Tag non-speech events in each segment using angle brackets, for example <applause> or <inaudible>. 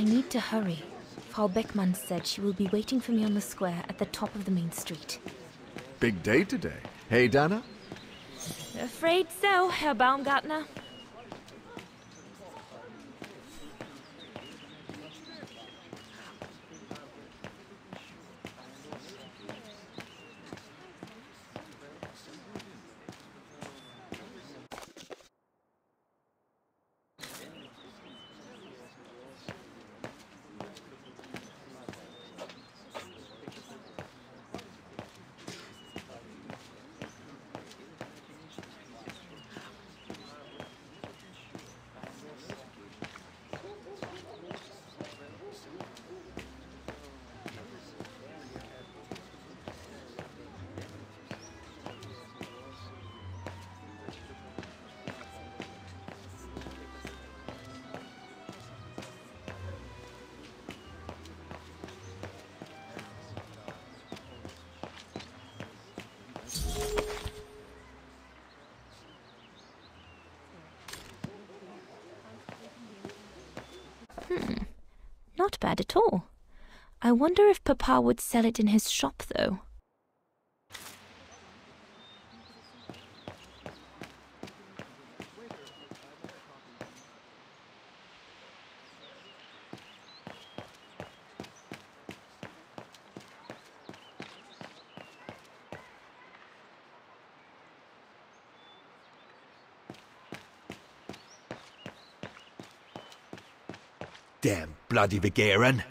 I need to hurry. Frau Beckmann said she will be waiting for me on the square at the top of the main street. Big day today. Hey, Dana? Afraid so, Herr Baumgartner. Not bad at all. I wonder if Papa would sell it in his shop, though. Bloody Vigaran.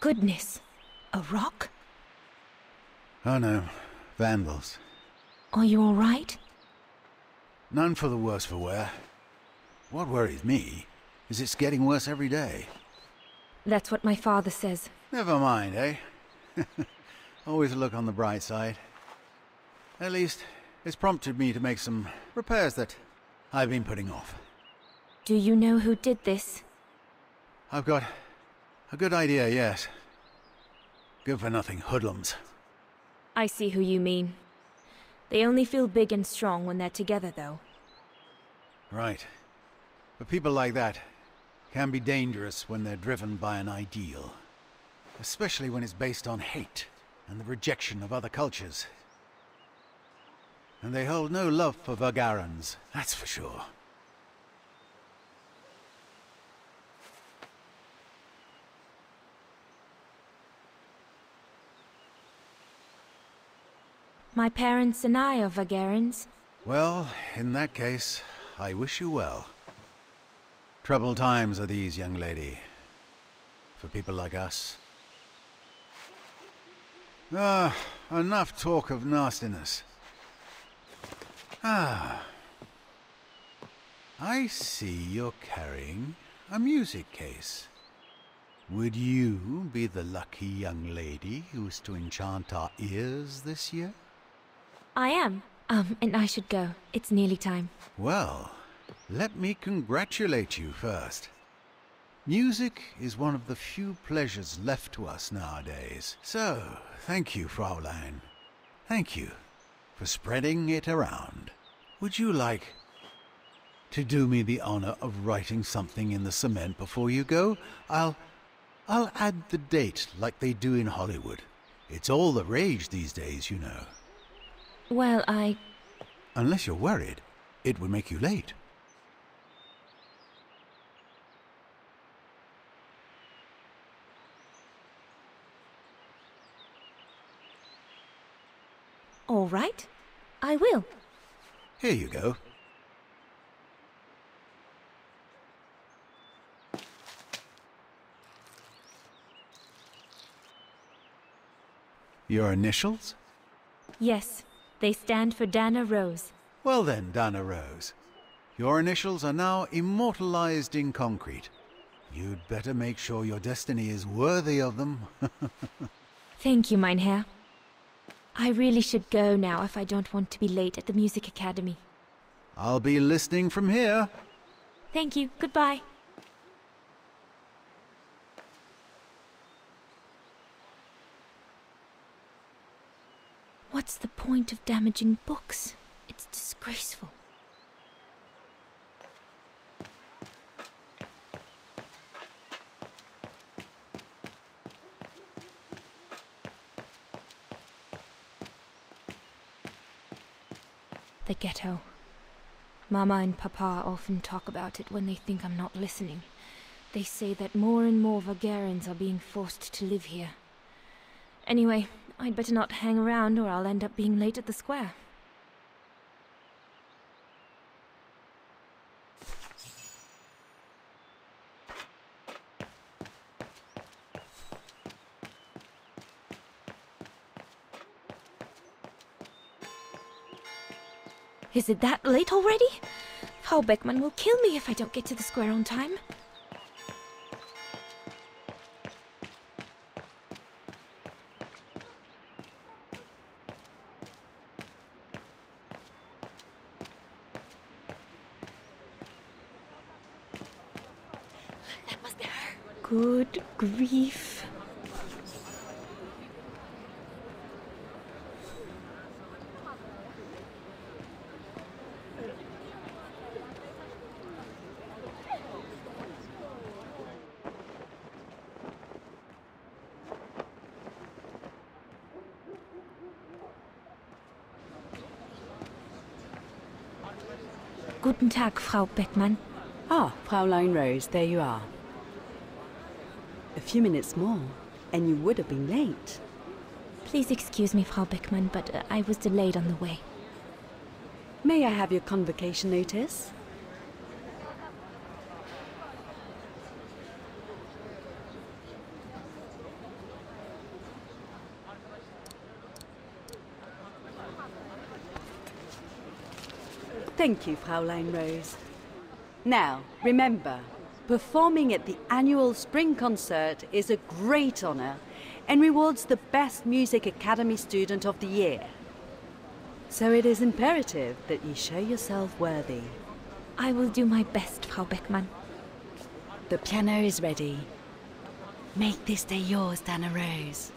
Goodness. A rock? Oh no, vandals. Are you all right? None for the worse for wear. What worries me is it's getting worse every day. That's what my father says. Never mind, eh? <laughs> Always look on the bright side. At least, it's prompted me to make some repairs that I've been putting off. Do you know who did this? I've got a good idea, yes. Good for nothing hoodlums. I see who you mean. They only feel big and strong when they're together, though. Right. But people like that can be dangerous when they're driven by an ideal. Especially when it's based on hate and the rejection of other cultures. And they hold no love for Vagrants, that's for sure. My parents and I are Vagrants. Well, in that case, I wish you well. Troubled times are these, young lady. For people like us. Ah, enough talk of nastiness. Ah. I see you're carrying a music case. Would you be the lucky young lady who's to enchant our ears this year? I am. Um, and I should go. It's nearly time. Well, let me congratulate you first. Music is one of the few pleasures left to us nowadays. So, thank you, Fraulein. Thank you for spreading it around. Would you like to do me the honor of writing something in the cement before you go? I'll I'll add the date like they do in Hollywood. It's all the rage these days, you know. Well, I. Unless you're worried, it would make you late. All right. I will. Here you go. Your initials? Yes, they stand for Dana Roze. Well then, Dana Roze. Your initials are now immortalized in concrete. You'd better make sure your destiny is worthy of them. <laughs> Thank you, mein Herr. I really should go now if I don't want to be late at the Music Academy. I'll be listening from here. Thank you. Goodbye. What's the point of damaging books? It's disgraceful. The ghetto. Mama and Papa often talk about it when they think I'm not listening. They say that more and more Vagrants are being forced to live here. Anyway, I'd better not hang around or I'll end up being late at the square. Is it that late already? Frau Beckmann will kill me if I don't get to the square on time. Good grief. Guten Tag, Frau Beckmann. Ah, Fraulein Roze, there you are. A few minutes more, and you would have been late. Please excuse me, Frau Beckmann, but uh, I was delayed on the way. May I have your convocation notice? Thank you, Fraulein Roze. Now, remember, performing at the annual spring concert is a great honor and rewards the best Music Academy student of the year. So it is imperative that you show yourself worthy. I will do my best, Frau Beckmann. The piano is ready. Make this day yours, Dana Roze.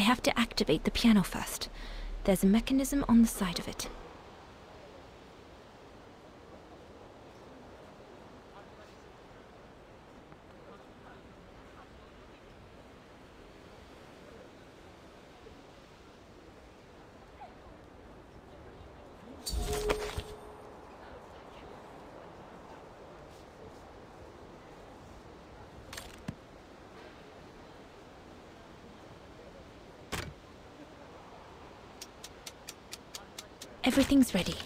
I have to activate the piano first. There's a mechanism on the side of it. Everything's ready.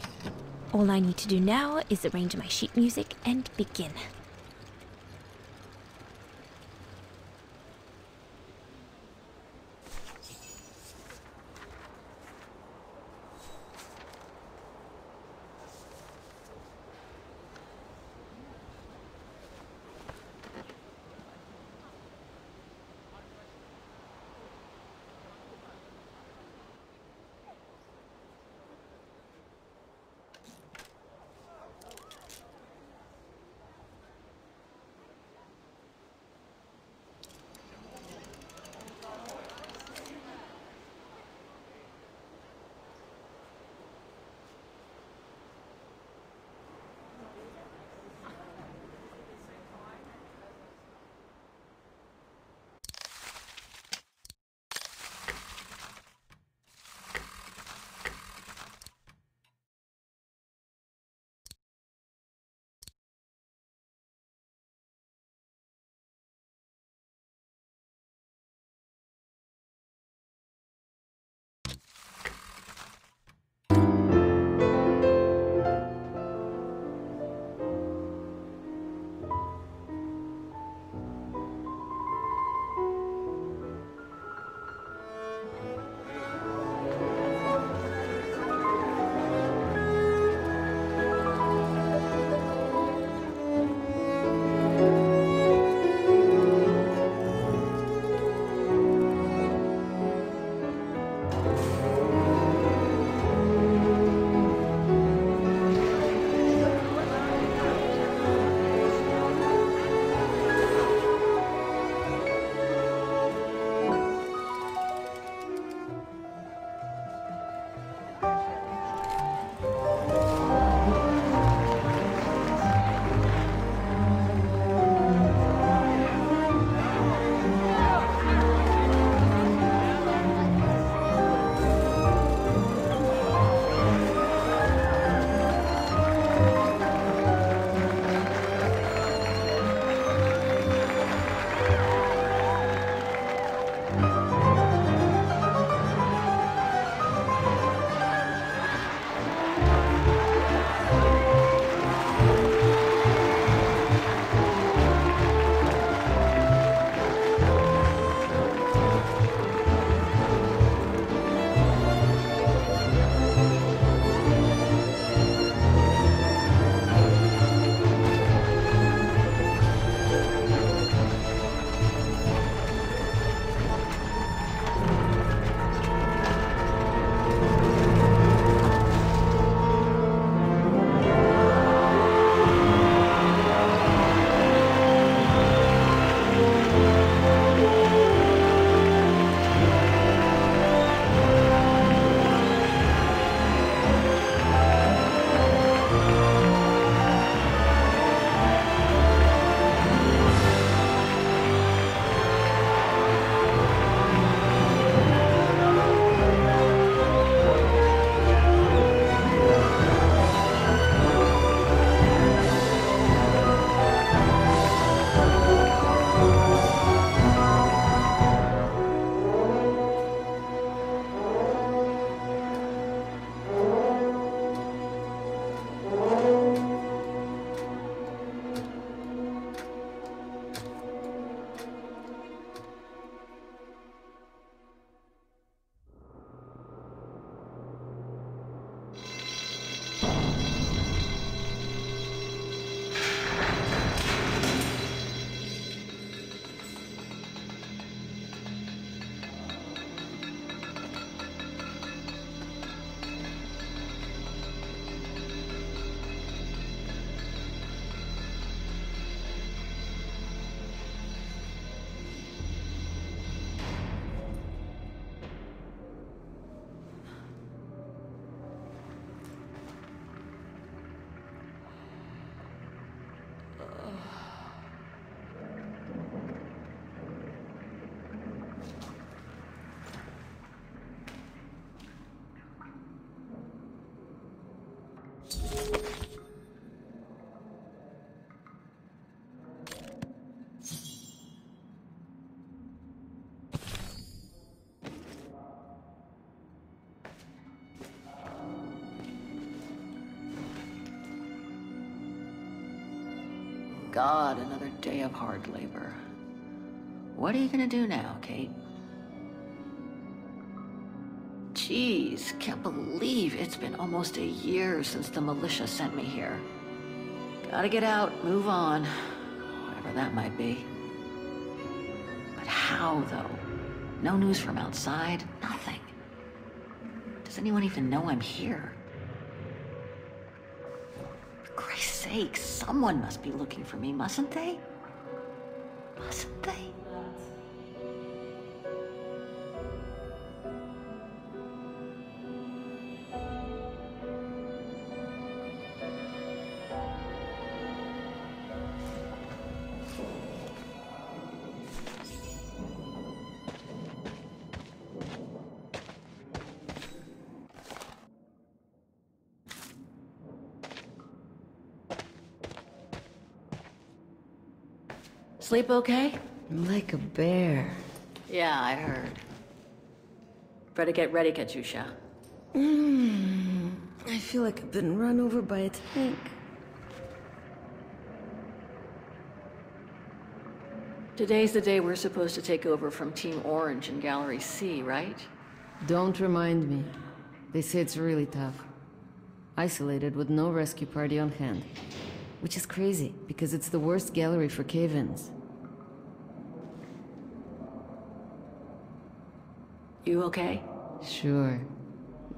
All I need to do now is arrange my sheet music and begin. God, another day of hard labor. What are you gonna do now, Kate? Jeez, can't believe it's been almost a year since the militia sent me here. Gotta get out, move on, whatever that might be. But how, though? No news from outside, nothing. Does anyone even know I'm here? Sake, someone must be looking for me, mustn't they? Sleep okay? Like a bear. Yeah, I heard. Better get ready, Katyusha. Hmm, I feel like I've been run over by a tank. Today's the day we're supposed to take over from Team Orange in Gallery C, right? Don't remind me. They say it's really tough. Isolated with no rescue party on hand. Which is crazy, because it's the worst gallery for cave-ins. You okay? Sure.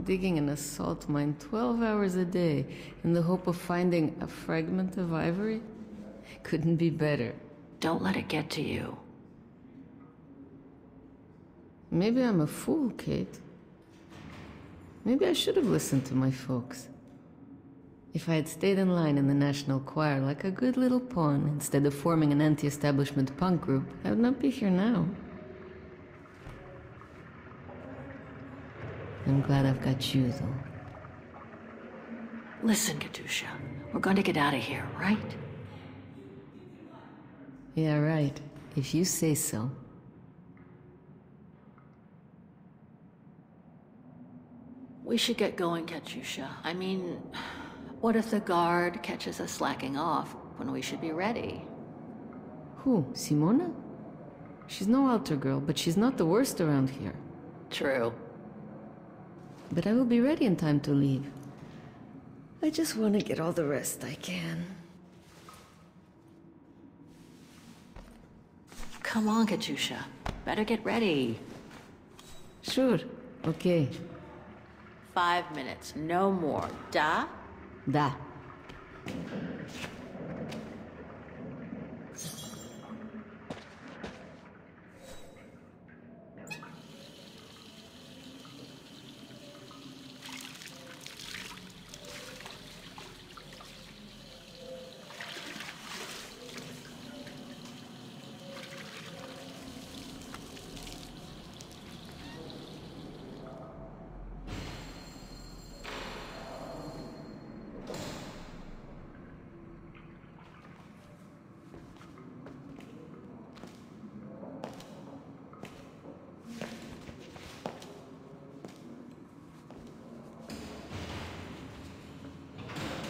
Digging an assault mine 12 hours a day in the hope of finding a fragment of ivory? Couldn't be better. Don't let it get to you. Maybe I'm a fool, Kate. Maybe I should have listened to my folks. If I had stayed in line in the National Choir like a good little pawn instead of forming an anti-establishment punk group, I would not be here now. I'm glad I've got you, though. Listen, Katyusha. We're going to get out of here, right? Yeah, right. If you say so. We should get going, Katyusha. I mean, what if the guard catches us slacking off when we should be ready? Who? Simona? She's no altar girl, but she's not the worst around here. True. But I will be ready in time to leave. I just want to get all the rest I can. Come on, Katyusha. Better get ready. Sure. Okay. Five minutes, no more. Da? Da.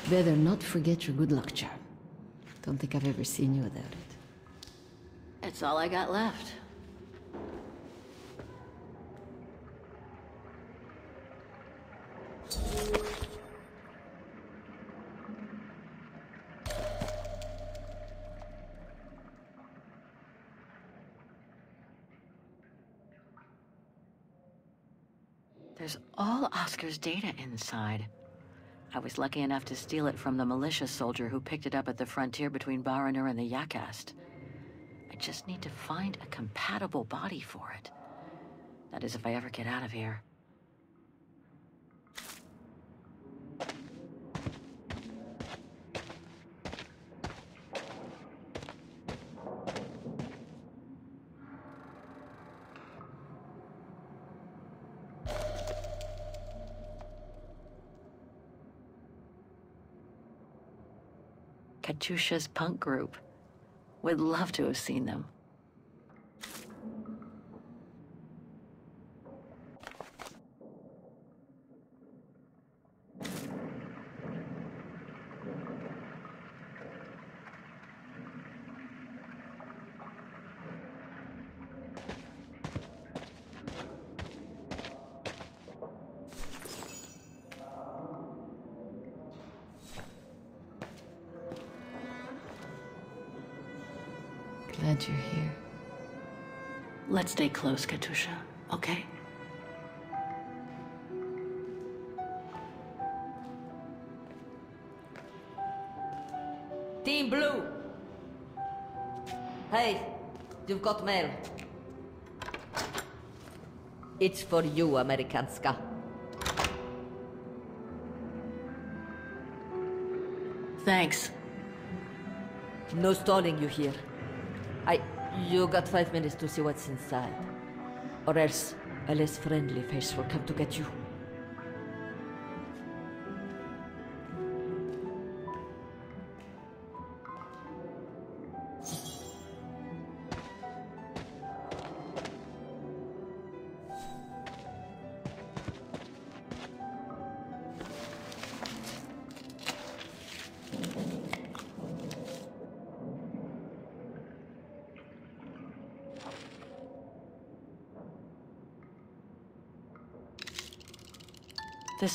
Better not forget your good luck charm. Don't think I've ever seen you without it. It's all I got left. There's all Oscar's data inside. I was lucky enough to steal it from the militia soldier who picked it up at the frontier between Baranur and the Yakast. I just need to find a compatible body for it. That is, if I ever get out of here. Katyusha's punk group. Would love to have seen them. Glad you're here. Let's stay close, Katyusha, okay? Team Blue! Hey, you've got mail. It's for you, Amerikanska. Thanks. No stalling you here. I... You got five minutes to see what's inside. Or else, a less friendly face will come to get you.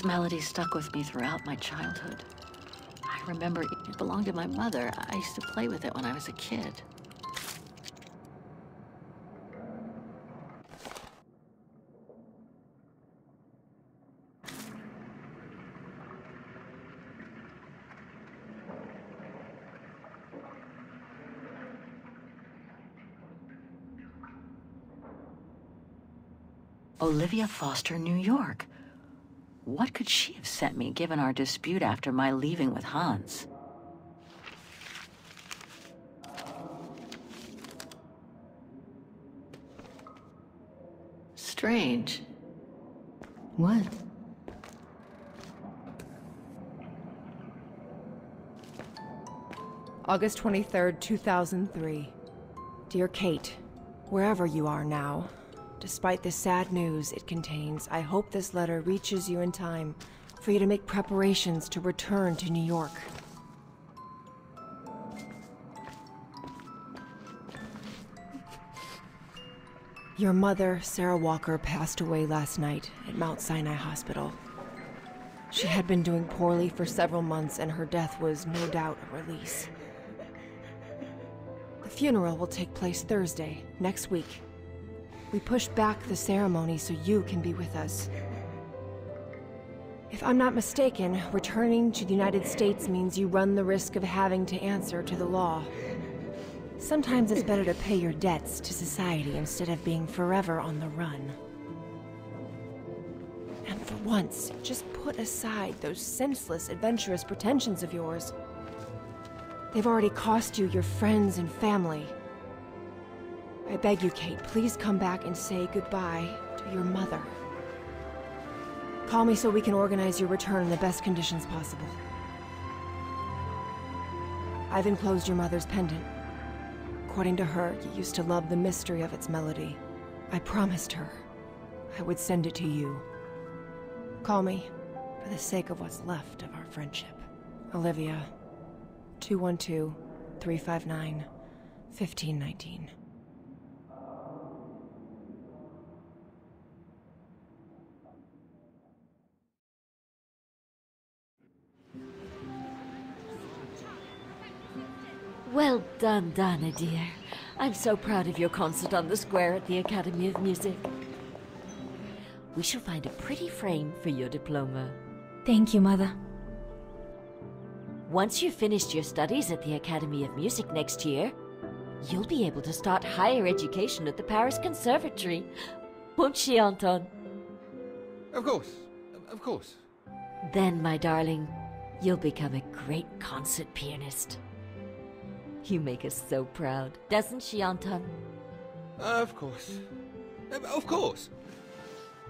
This melody stuck with me throughout my childhood. I remember it belonged to my mother. I used to play with it when I was a kid. Olivia Foster, New York. What could she have sent me given our dispute after my leaving with Hans? Strange. What? August 23rd, 2003. Dear Kate, wherever you are now, despite the sad news it contains, I hope this letter reaches you in time for you to make preparations to return to New York. Your mother, Sarah Walker, passed away last night at Mount Sinai Hospital. She had been doing poorly for several months, and her death was no doubt a release. The funeral will take place Thursday, next week. We pushed back the ceremony so you can be with us. If I'm not mistaken, returning to the United States means you run the risk of having to answer to the law. Sometimes it's better to pay your debts to society instead of being forever on the run. And for once, just put aside those senseless, adventurous pretensions of yours. They've already cost you your friends and family. I beg you, Kate, please come back and say goodbye to your mother. Call me so we can organize your return in the best conditions possible. I've enclosed your mother's pendant. According to her, you used to love the mystery of its melody. I promised her I would send it to you. Call me for the sake of what's left of our friendship. Olivia, 212 359 1519. Well done, Dana, dear. I'm so proud of your concert on the square at the Academy of Music. We shall find a pretty frame for your diploma. Thank you, Mother. Once you've finished your studies at the Academy of Music next year, you'll be able to start higher education at the Paris Conservatory. Won't she, Anton? Of course. Of course. Then, my darling, you'll become a great concert pianist. You make us so proud, doesn't she, Anton? Of course. Of course.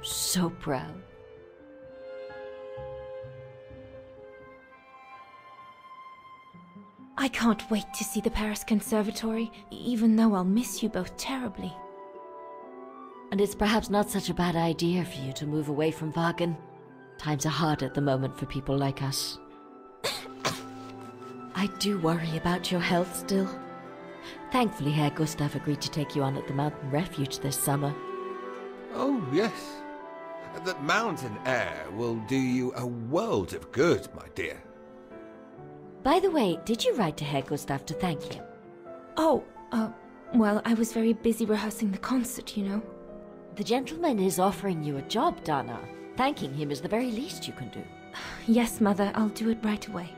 So proud. I can't wait to see the Paris Conservatory, even though I'll miss you both terribly. And it's perhaps not such a bad idea for you to move away from Vaghen. Times are hard at the moment for people like us. <coughs> I do worry about your health still. Thankfully, Herr Gustav agreed to take you on at the mountain refuge this summer. Oh, yes. The mountain air will do you a world of good, my dear. By the way, did you write to Herr Gustav to thank him? Oh, uh, Well, I was very busy rehearsing the concert, you know. The gentleman is offering you a job, Dana. Thanking him is the very least you can do. <sighs> Yes, Mother, I'll do it right away.